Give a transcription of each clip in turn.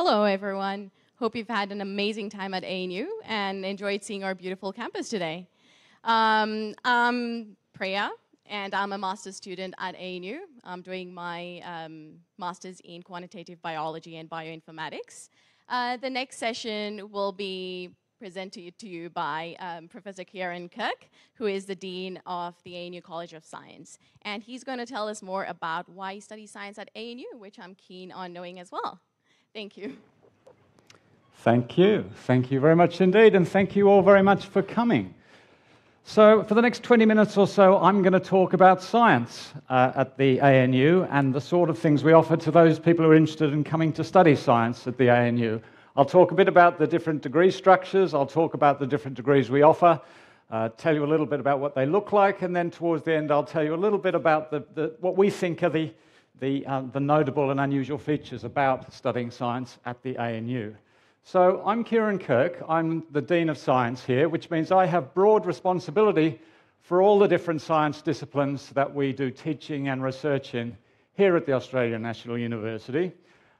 Hello, everyone. Hope you've had an amazing time at ANU and enjoyed seeing our beautiful campus today. Um, I'm Priya, and I'm a master's student at ANU. I'm doing my um, master's in quantitative biology and bioinformatics. Uh, the next session will be presented to you by um, Professor Kiaran Kirk, who is the Dean of the ANU College of Science. And he's going to tell us more about why he studies science at ANU, which I'm keen on knowing as well. Thank you. Thank you. Thank you very much indeed, and thank you all very much for coming. So, for the next 20 minutes or so, I'm going to talk about science uh, at the ANU and the sort of things we offer to those people who are interested in coming to study science at the ANU. I'll talk a bit about the different degree structures, I'll talk about the different degrees we offer, uh, tell you a little bit about what they look like, and then towards the end, I'll tell you a little bit about the, the, what we think are the, the, uh, the notable and unusual features about studying science at the ANU. So, I'm Kiaran Kirk, I'm the Dean of Science here, which means I have broad responsibility for all the different science disciplines that we do teaching and research in here at the Australian National University.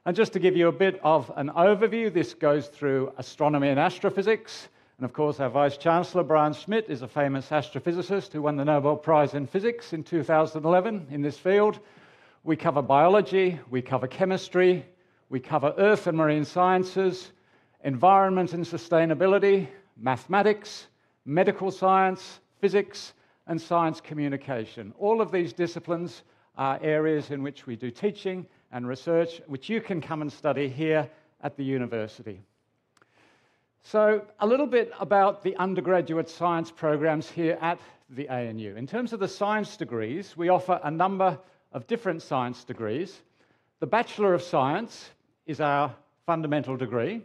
And just to give you a bit of an overview, this goes through astronomy and astrophysics. And of course, our Vice Chancellor, Brian Schmidt, is a famous astrophysicist who won the Nobel Prize in Physics in 2011 in this field. We cover biology, we cover chemistry, we cover earth and marine sciences, environment and sustainability, mathematics, medical science, physics, and science communication. All of these disciplines are areas in which we do teaching and research, which you can come and study here at the university. So, a little bit about the undergraduate science programs here at the ANU. In terms of the science degrees, we offer a number of different science degrees. The Bachelor of Science is our fundamental degree.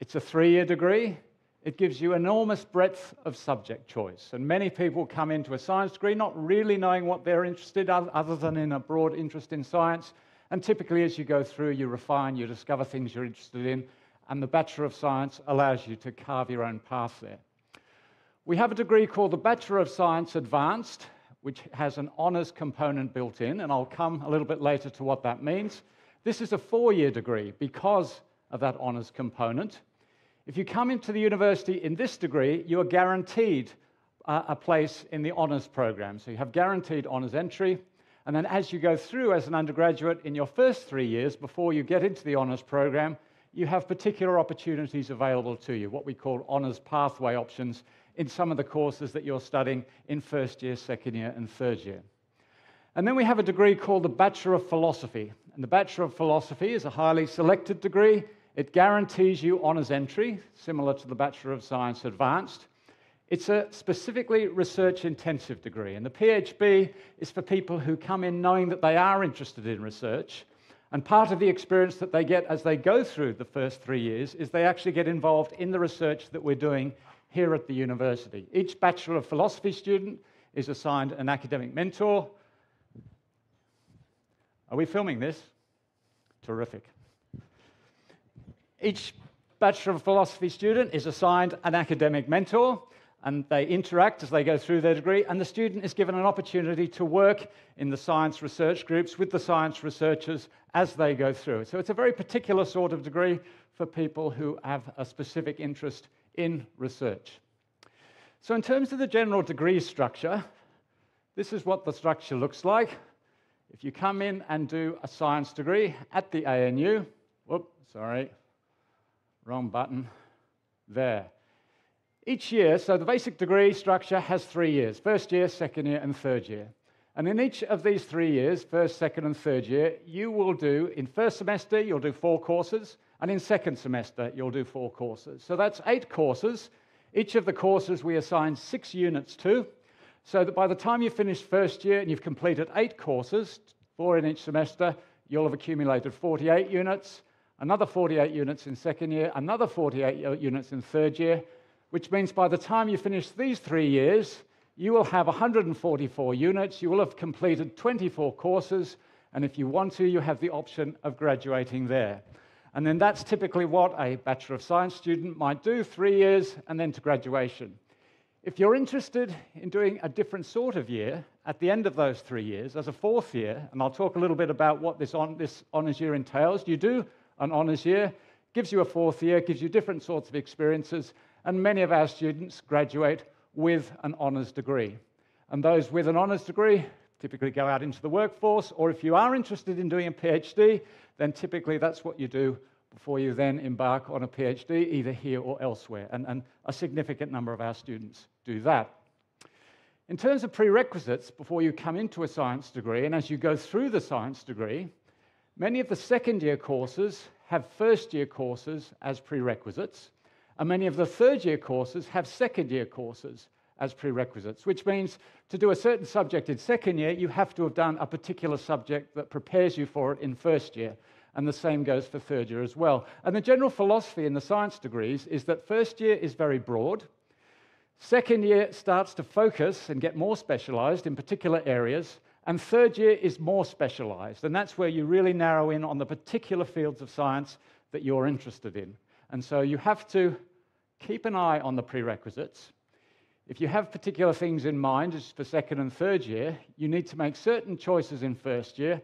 It's a three year degree. It gives you enormous breadth of subject choice. And many people come into a science degree not really knowing what they're interested in, other than in a broad interest in science. And typically, as you go through, you refine, you discover things you're interested in, and the Bachelor of Science allows you to carve your own path there. We have a degree called the Bachelor of Science Advanced, which has an honours component built in, and I'll come a little bit later to what that means. This is a four year degree because of that honours component. If you come into the university in this degree, you are guaranteed uh, a place in the honours program. So you have guaranteed honours entry. And then as you go through as an undergraduate in your first three years, before you get into the honours program, you have particular opportunities available to you, what we call honours pathway options in some of the courses that you're studying in first year, second year, and third year. And then we have a degree called the Bachelor of Philosophy. And the Bachelor of Philosophy is a highly selected degree. It guarantees you honours entry, similar to the Bachelor of Science Advanced. It's a specifically research intensive degree, and the PhB is for people who come in knowing that they are interested in research. And part of the experience that they get as they go through the first three years is they actually get involved in the research that we're doing here at the university. Each Bachelor of Philosophy student is assigned an academic mentor. Are we filming this? Terrific. Each Bachelor of Philosophy student is assigned an academic mentor and they interact as they go through their degree, and the student is given an opportunity to work in the science research groups with the science researchers as they go through. So it's a very particular sort of degree for people who have a specific interest in research. So, in terms of the general degree structure, this is what the structure looks like. If you come in and do a science degree at the ANU, whoop, sorry, wrong button, there. Each year, so the basic degree structure has three years first year, second year, and third year. And in each of these three years, first, second, and third year, you will do, in first semester, you'll do four courses, and in second semester, you'll do four courses. So that's eight courses. Each of the courses we assign six units to, so that by the time you finish first year and you've completed eight courses, four in each semester, you'll have accumulated 48 units, another 48 units in second year, another 48 units in third year, which means by the time you finish these three years, you will have 144 units, you will have completed 24 courses, and if you want to, you have the option of graduating there. And then that's typically what a Bachelor of Science student might do three years and then to graduation. If you're interested in doing a different sort of year at the end of those three years, as a fourth year, and I'll talk a little bit about what this, on, this honours year entails, you do an honours year gives you a fourth year, gives you different sorts of experiences, and many of our students graduate with an honours degree. And those with an honours degree typically go out into the workforce, or if you are interested in doing a PhD, then typically that's what you do before you then embark on a PhD, either here or elsewhere. And, and a significant number of our students do that. In terms of prerequisites, before you come into a science degree, and as you go through the science degree, many of the second year courses have first year courses as prerequisites, and many of the third year courses have second year courses as prerequisites, which means to do a certain subject in second year, you have to have done a particular subject that prepares you for it in first year. And the same goes for third year as well. And the general philosophy in the science degrees is that first year is very broad, Second year starts to focus and get more specialized in particular areas. And third year is more specialized. And that's where you really narrow in on the particular fields of science that you're interested in. And so you have to keep an eye on the prerequisites. If you have particular things in mind as for second and third year, you need to make certain choices in first year.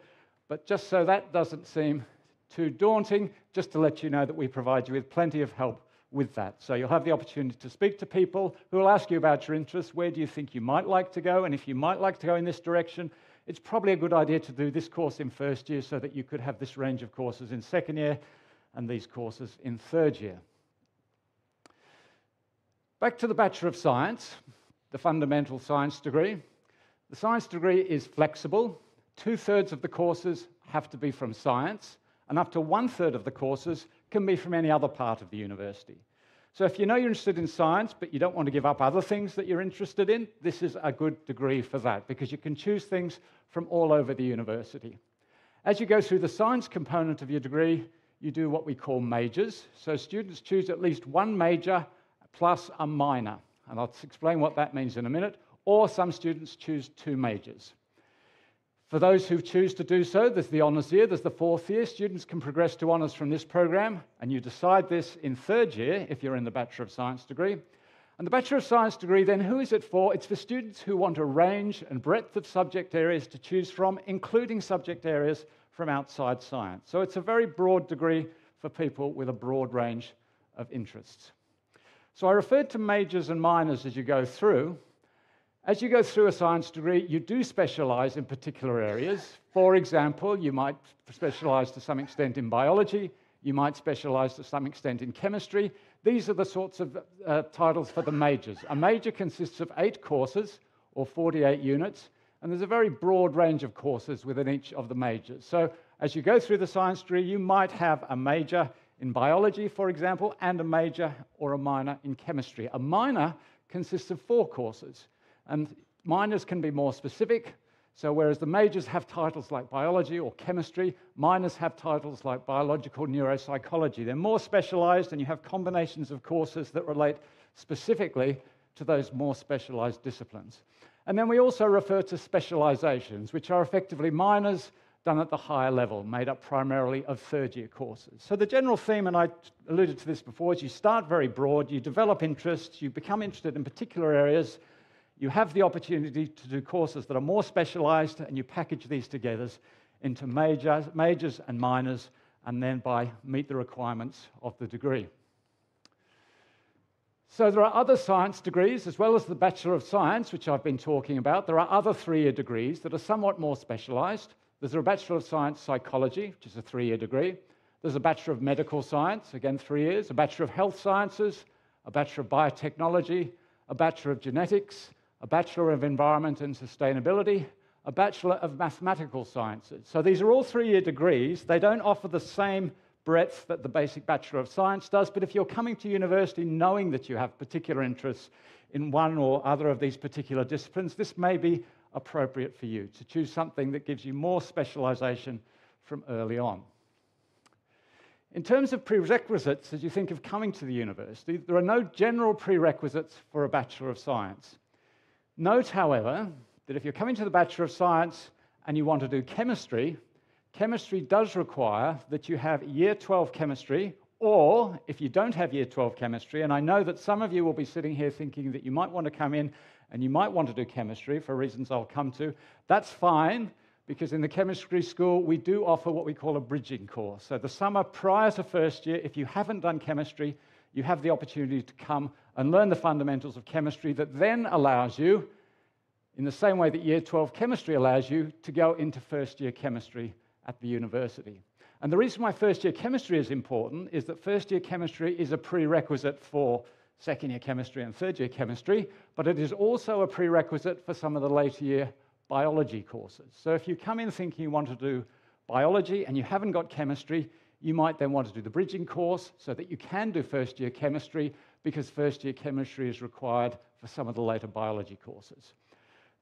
But just so that doesn't seem too daunting, just to let you know that we provide you with plenty of help with that. So you'll have the opportunity to speak to people who will ask you about your interests. Where do you think you might like to go? And if you might like to go in this direction, it's probably a good idea to do this course in first year so that you could have this range of courses in second year and these courses in third year. Back to the Bachelor of Science, the fundamental science degree. The science degree is flexible. Two thirds of the courses have to be from science, and up to one third of the courses can be from any other part of the university. So if you know you're interested in science, but you don't want to give up other things that you're interested in, this is a good degree for that because you can choose things from all over the university. As you go through the science component of your degree, you do what we call majors. So students choose at least one major plus a minor. And I'll explain what that means in a minute. Or some students choose two majors. For those who choose to do so, there's the honours year, there's the fourth year. Students can progress to honours from this program, and you decide this in third year if you're in the Bachelor of Science degree. And the Bachelor of Science degree, then, who is it for? It's for students who want a range and breadth of subject areas to choose from, including subject areas from outside science. So it's a very broad degree for people with a broad range of interests. So I referred to majors and minors as you go through. As you go through a science degree, you do specialize in particular areas. For example, you might specialize to some extent in biology, you might specialize to some extent in chemistry. These are the sorts of uh, titles for the majors. A major consists of eight courses or 48 units, and there's a very broad range of courses within each of the majors. So, as you go through the science degree, you might have a major in biology, for example, and a major or a minor in chemistry. A minor consists of four courses. And minors can be more specific. So, whereas the majors have titles like biology or chemistry, minors have titles like biological neuropsychology. They're more specialized, and you have combinations of courses that relate specifically to those more specialized disciplines. And then we also refer to specializations, which are effectively minors done at the higher level, made up primarily of third year courses. So, the general theme, and I alluded to this before, is you start very broad, you develop interests, you become interested in particular areas you have the opportunity to do courses that are more specialized, and you package these together into majors, majors and minors, and then by meet the requirements of the degree. So there are other science degrees, as well as the Bachelor of Science, which I've been talking about. There are other three-year degrees that are somewhat more specialized. There's a Bachelor of Science Psychology, which is a three-year degree. There's a Bachelor of Medical Science, again three years. A Bachelor of Health Sciences, a Bachelor of Biotechnology, a Bachelor of Genetics, a Bachelor of Environment and Sustainability, a Bachelor of Mathematical Sciences. So these are all three year degrees. They don't offer the same breadth that the basic Bachelor of Science does, but if you're coming to university knowing that you have particular interests in one or other of these particular disciplines, this may be appropriate for you to choose something that gives you more specialization from early on. In terms of prerequisites, as you think of coming to the university, there are no general prerequisites for a Bachelor of Science. Note, however, that if you're coming to the Bachelor of Science and you want to do chemistry, chemistry does require that you have year 12 chemistry, or if you don't have year 12 chemistry, and I know that some of you will be sitting here thinking that you might want to come in and you might want to do chemistry for reasons I'll come to, that's fine because in the chemistry school, we do offer what we call a bridging course. So, the summer prior to first year, if you haven't done chemistry, you have the opportunity to come and learn the fundamentals of chemistry that then allows you, in the same way that year 12 chemistry allows you, to go into first year chemistry at the university. And the reason why first year chemistry is important is that first year chemistry is a prerequisite for second year chemistry and third year chemistry, but it is also a prerequisite for some of the later year biology courses. So if you come in thinking you want to do biology and you haven't got chemistry, you might then want to do the bridging course so that you can do first year chemistry because first year chemistry is required for some of the later biology courses.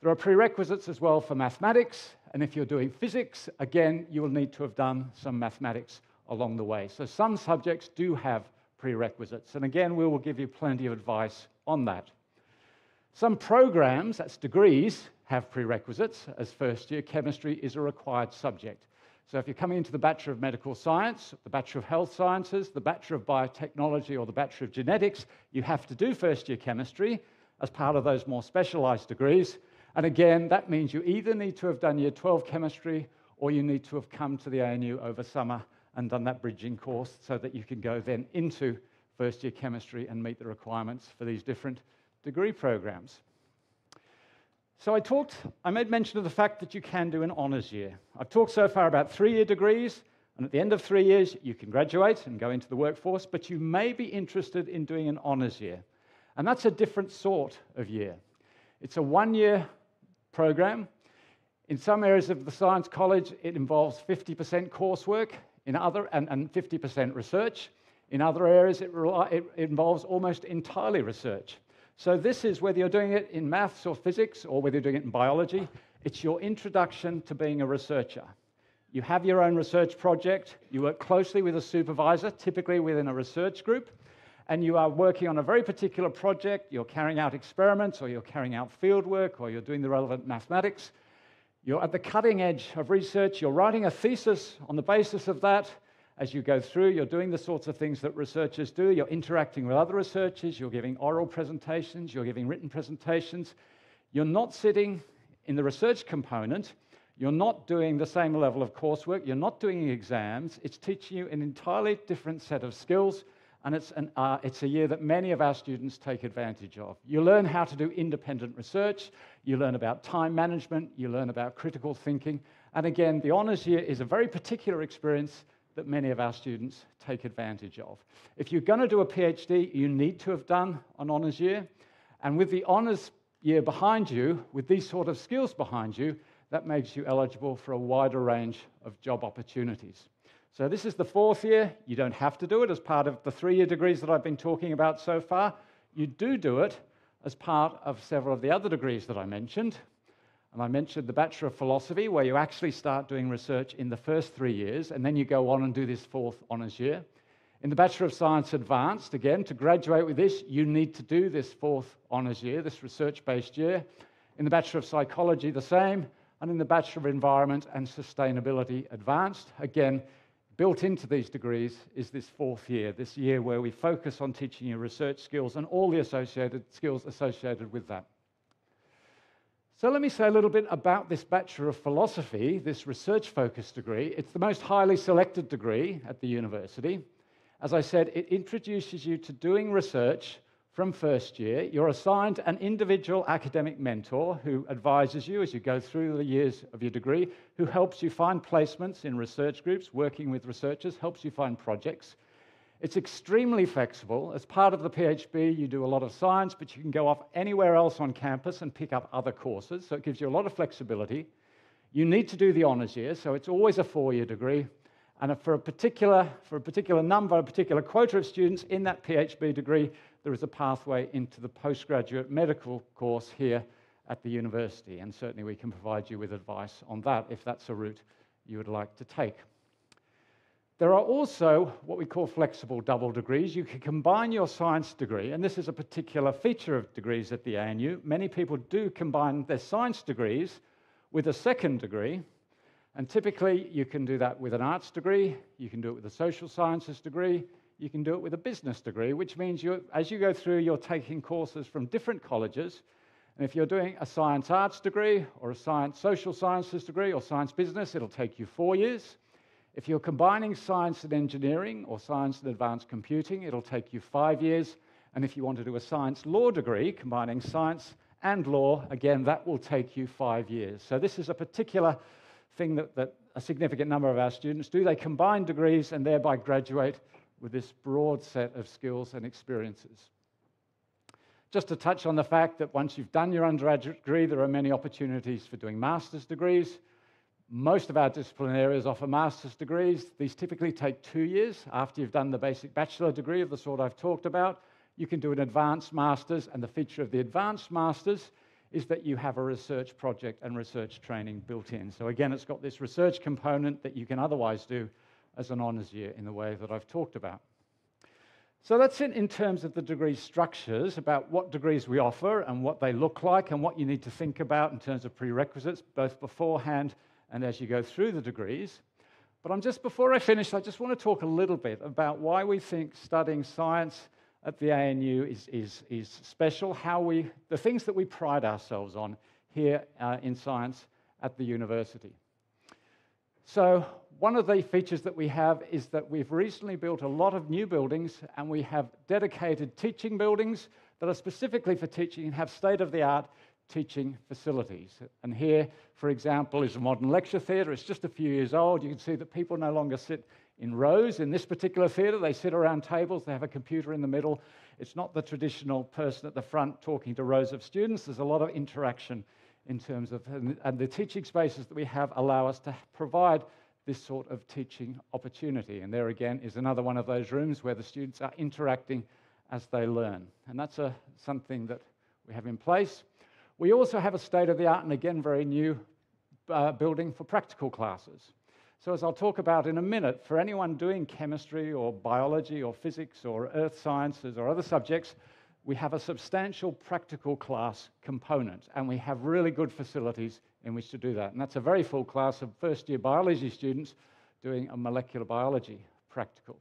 There are prerequisites as well for mathematics, and if you're doing physics, again, you will need to have done some mathematics along the way. So some subjects do have prerequisites, and again, we will give you plenty of advice on that. Some programs, that's degrees, have prerequisites, as first year chemistry is a required subject. So if you're coming into the Bachelor of Medical Science, the Bachelor of Health Sciences, the Bachelor of Biotechnology, or the Bachelor of Genetics, you have to do first year chemistry as part of those more specialized degrees. And again, that means you either need to have done year 12 chemistry or you need to have come to the ANU over summer and done that bridging course so that you can go then into first year chemistry and meet the requirements for these different degree programs. So I talked, I made mention of the fact that you can do an honours year. I've talked so far about three year degrees, and at the end of three years, you can graduate and go into the workforce, but you may be interested in doing an honours year. And that's a different sort of year. It's a one year program. In some areas of the Science College, it involves 50% coursework in other, and, and 50% research. In other areas, it, it involves almost entirely research. So, this is whether you're doing it in maths or physics or whether you're doing it in biology, it's your introduction to being a researcher. You have your own research project, you work closely with a supervisor, typically within a research group, and you are working on a very particular project, you're carrying out experiments, or you're carrying out field work, or you're doing the relevant mathematics, you're at the cutting edge of research, you're writing a thesis on the basis of that. As you go through, you're doing the sorts of things that researchers do. You're interacting with other researchers, you're giving oral presentations, you're giving written presentations. You're not sitting in the research component, you're not doing the same level of coursework, you're not doing exams. It's teaching you an entirely different set of skills and it's, an, uh, it's a year that many of our students take advantage of. You learn how to do independent research, you learn about time management, you learn about critical thinking, and again, the honours year is a very particular experience that many of our students take advantage of. If you're going to do a PhD, you need to have done an honours year, and with the honours year behind you, with these sort of skills behind you, that makes you eligible for a wider range of job opportunities. So, this is the fourth year. You don't have to do it as part of the three year degrees that I've been talking about so far. You do do it as part of several of the other degrees that I mentioned. And I mentioned the Bachelor of Philosophy, where you actually start doing research in the first three years, and then you go on and do this fourth honours year. In the Bachelor of Science Advanced, again, to graduate with this, you need to do this fourth honours year, this research based year. In the Bachelor of Psychology, the same. And in the Bachelor of Environment and Sustainability Advanced, again, Built into these degrees is this fourth year, this year where we focus on teaching you research skills and all the associated skills associated with that. So, let me say a little bit about this Bachelor of Philosophy, this research focused degree. It's the most highly selected degree at the university. As I said, it introduces you to doing research from first year. You're assigned an individual academic mentor who advises you as you go through the years of your degree, who helps you find placements in research groups, working with researchers, helps you find projects. It's extremely flexible. As part of the PhB, you do a lot of science, but you can go off anywhere else on campus and pick up other courses, so it gives you a lot of flexibility. You need to do the honours year, so it's always a four year degree. And for a particular, for a particular number, a particular quota of students in that PhB degree, there is a pathway into the postgraduate medical course here at the university. And certainly we can provide you with advice on that if that's a route you would like to take. There are also what we call flexible double degrees. You can combine your science degree, and this is a particular feature of degrees at the ANU. Many people do combine their science degrees with a second degree, and typically, you can do that with an arts degree, you can do it with a social sciences degree, you can do it with a business degree, which means you, as you go through, you're taking courses from different colleges, And if you're doing a science arts degree or a science social sciences degree or science business, it'll take you four years. If you're combining science and engineering or science and advanced computing, it'll take you five years. And if you want to do a science law degree, combining science and law, again, that will take you five years. So this is a particular thing that, that a significant number of our students do. They combine degrees and thereby graduate with this broad set of skills and experiences. Just to touch on the fact that once you've done your undergraduate degree, there are many opportunities for doing master's degrees. Most of our discipline areas offer master's degrees. These typically take two years after you've done the basic bachelor degree of the sort I've talked about. You can do an advanced master's, and the feature of the advanced master's is that you have a research project and research training built in. So, again, it's got this research component that you can otherwise do as an honours year in the way that I've talked about. So, that's it in terms of the degree structures about what degrees we offer and what they look like and what you need to think about in terms of prerequisites, both beforehand and as you go through the degrees. But I'm just before I finish, I just want to talk a little bit about why we think studying science at the ANU is, is, is special, how we, the things that we pride ourselves on here uh, in science at the university. So, one of the features that we have is that we've recently built a lot of new buildings and we have dedicated teaching buildings that are specifically for teaching and have state of the art teaching facilities. And here, for example, is a modern lecture theatre. It's just a few years old. You can see that people no longer sit in rows. In this particular theatre, they sit around tables, they have a computer in the middle. It's not the traditional person at the front talking to rows of students. There's a lot of interaction in terms of, and the teaching spaces that we have allow us to provide this sort of teaching opportunity. And there again is another one of those rooms where the students are interacting as they learn. And that's a, something that we have in place. We also have a state of the art and again very new uh, building for practical classes. So, as I'll talk about in a minute, for anyone doing chemistry or biology or physics or earth sciences or other subjects, we have a substantial practical class component, and we have really good facilities in which to do that. And that's a very full class of first year biology students doing a molecular biology practical.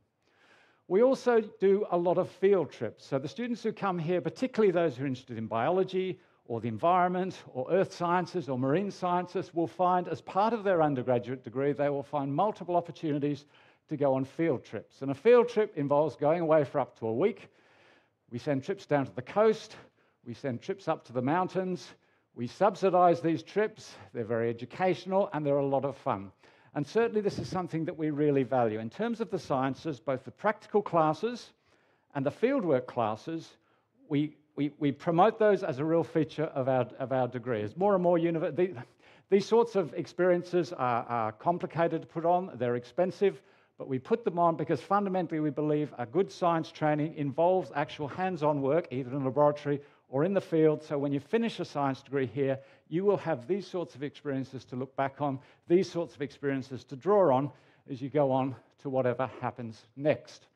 We also do a lot of field trips. So, the students who come here, particularly those who are interested in biology or the environment or earth sciences or marine sciences will find, as part of their undergraduate degree, they will find multiple opportunities to go on field trips. And a field trip involves going away for up to a week. We send trips down to the coast, we send trips up to the mountains. We subsidize these trips, they're very educational and they're a lot of fun. And certainly, this is something that we really value. In terms of the sciences, both the practical classes and the fieldwork classes, we we, we promote those as a real feature of our, of our degree. As more and more universities, these sorts of experiences are, are complicated to put on, they're expensive, but we put them on because fundamentally we believe a good science training involves actual hands on work, either in a laboratory or in the field. So when you finish a science degree here, you will have these sorts of experiences to look back on, these sorts of experiences to draw on as you go on to whatever happens next.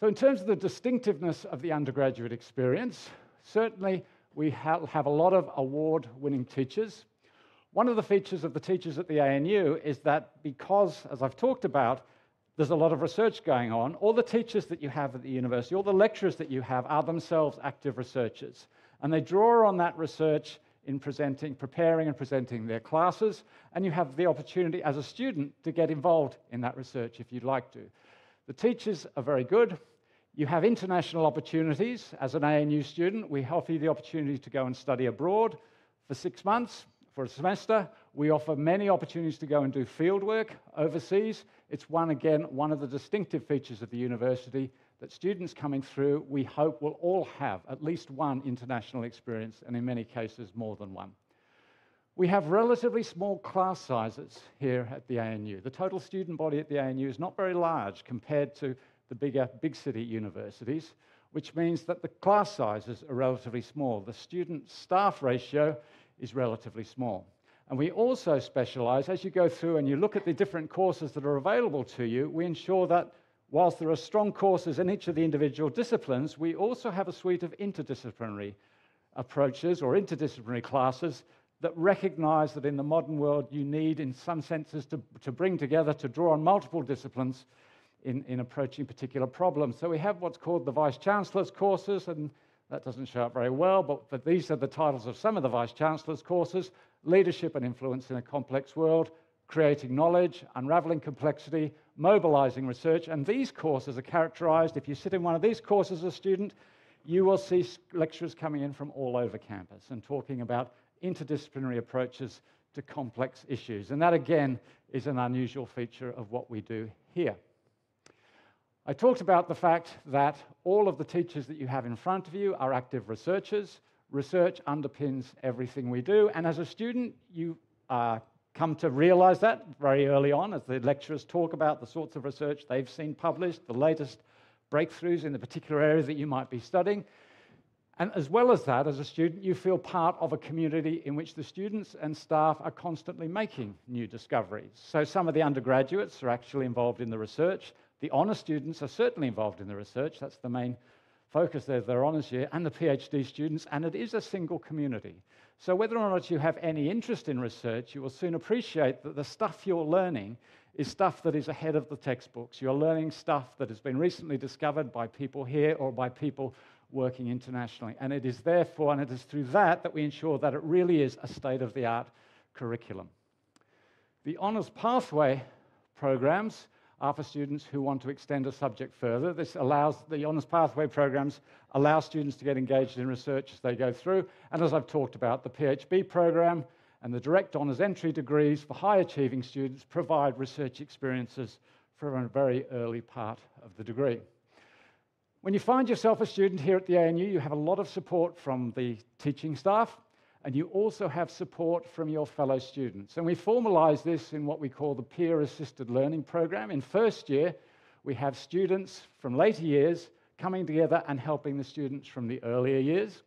So, in terms of the distinctiveness of the undergraduate experience, certainly we have a lot of award winning teachers. One of the features of the teachers at the ANU is that because, as I've talked about, there's a lot of research going on, all the teachers that you have at the university, all the lecturers that you have are themselves active researchers. And they draw on that research in presenting, preparing and presenting their classes, and you have the opportunity as a student to get involved in that research if you'd like to. The teachers are very good. You have international opportunities. As an ANU student, we offer you the opportunity to go and study abroad for six months, for a semester. We offer many opportunities to go and do fieldwork overseas. It's one, again, one of the distinctive features of the university that students coming through, we hope, will all have at least one international experience, and in many cases, more than one. We have relatively small class sizes here at the ANU. The total student body at the ANU is not very large compared to the bigger big city universities, which means that the class sizes are relatively small. The student staff ratio is relatively small. And we also specialize, as you go through and you look at the different courses that are available to you, we ensure that whilst there are strong courses in each of the individual disciplines, we also have a suite of interdisciplinary approaches or interdisciplinary classes that recognize that in the modern world you need, in some senses, to, to bring together, to draw on multiple disciplines in, in approaching particular problems. So we have what's called the Vice Chancellor's courses, and That doesn't show up very well, but, but these are the titles of some of the Vice Chancellor's courses Leadership and Influence in a Complex World, Creating Knowledge, Unraveling Complexity, Mobilizing Research. And these courses are characterized, if you sit in one of these courses as a student, you will see lecturers coming in from all over campus and talking about interdisciplinary approaches to complex issues. And that, again, is an unusual feature of what we do here. I talked about the fact that all of the teachers that you have in front of you are active researchers. Research underpins everything we do. And as a student, you uh, come to realize that very early on as the lecturers talk about the sorts of research they've seen published, the latest breakthroughs in the particular area that you might be studying. And as well as that, as a student, you feel part of a community in which the students and staff are constantly making new discoveries. So some of the undergraduates are actually involved in the research. The honours students are certainly involved in the research. That's the main focus there, their honours year, and the PhD students, and it is a single community. So whether or not you have any interest in research, you will soon appreciate that the stuff you're learning is stuff that is ahead of the textbooks. You're learning stuff that has been recently discovered by people here or by people working internationally. And it is therefore, and it is through that, that we ensure that it really is a state of the art curriculum. The honours pathway programs are for students who want to extend a subject further. This allows the Honours Pathway programs allow students to get engaged in research as they go through. And as I've talked about, the PhB program and the direct honours entry degrees for high achieving students provide research experiences from a very early part of the degree. When you find yourself a student here at the ANU, you have a lot of support from the teaching staff and you also have support from your fellow students. And we formalize this in what we call the peer assisted learning program. In first year, we have students from later years coming together and helping the students from the earlier years.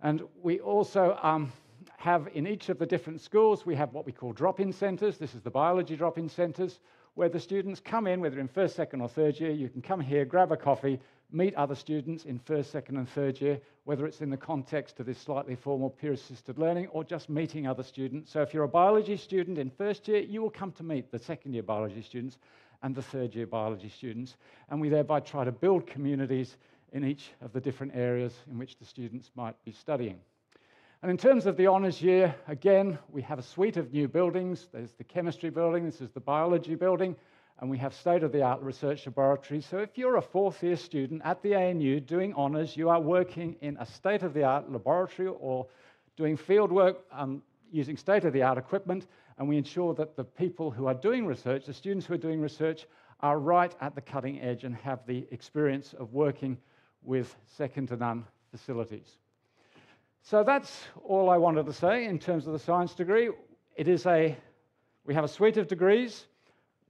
And we also um, have in each of the different schools, we have what we call drop in centers. This is the biology drop in centers, where the students come in, whether in first, second, or third year. You can come here, grab a coffee, meet other students in first, second, and third year, whether it's in the context of this slightly formal peer assisted learning or just meeting other students. So, if you're a biology student in first year, you will come to meet the second year biology students and the third year biology students. And we thereby try to build communities in each of the different areas in which the students might be studying. And in terms of the honours year, again, we have a suite of new buildings. There's the chemistry building, this is the biology building, and we have state of the art research laboratories. So if you're a fourth year student at the ANU doing honours, you are working in a state of the art laboratory or doing field work um, using state of the art equipment, and we ensure that the people who are doing research, the students who are doing research, are right at the cutting edge and have the experience of working with second to none facilities. So that's all I wanted to say in terms of the science degree. It is a, we have a suite of degrees.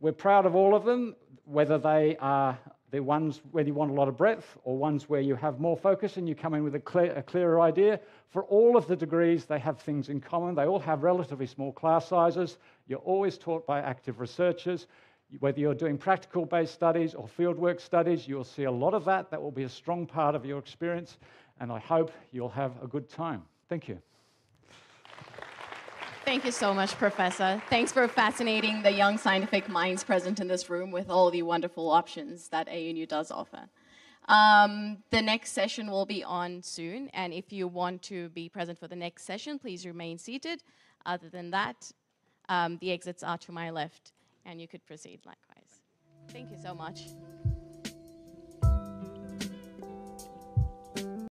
We're proud of all of them, whether they are the ones where you want a lot of breadth or ones where you have more focus and you come in with a, clear, a clearer idea. For all of the degrees, they have things in common. They all have relatively small class sizes. You're always taught by active researchers. Whether you're doing practical based studies or fieldwork studies, you'll see a lot of that. That will be a strong part of your experience, and I hope you'll have a good time. Thank you. Thank you so much, Professor. Thanks for fascinating the young scientific minds present in this room with all the wonderful options that ANU does offer. Um, the next session will be on soon, and if you want to be present for the next session, please remain seated. Other than that, um, the exits are to my left, and you could proceed likewise. Thank you so much.